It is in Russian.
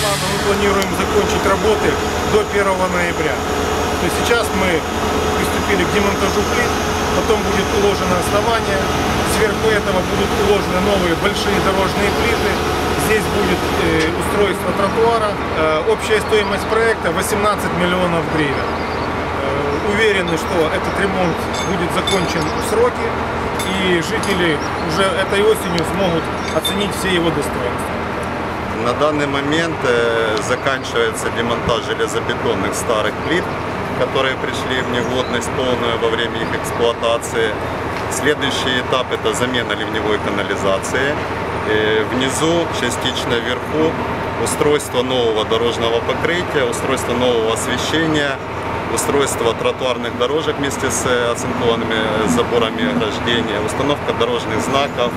плану мы планируем закончить работы до 1 ноября. То есть сейчас мы приступили к демонтажу плит, потом будет уложено основание, сверху этого будут уложены новые большие дорожные плиты, здесь будет э, устройство тротуара. Э, общая стоимость проекта 18 миллионов гривен. Э, уверены, что этот ремонт будет закончен в сроки, и жители уже этой осенью смогут оценить все его достоинства. На данный момент э, заканчивается демонтаж железобетонных старых плит, которые пришли в негодность полную во время их эксплуатации. Следующий этап это замена ливневой канализации. Э, Внизу, частично вверху, устройство нового дорожного покрытия, устройство нового освещения, устройство тротуарных дорожек вместе с э, оцинкованными заборами ограждения, установка дорожных знаков,